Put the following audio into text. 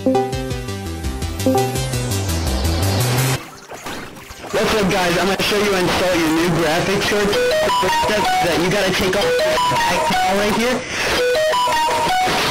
What's up guys, I'm gonna show you how to install your new graphics card that you gotta take off the back panel right here.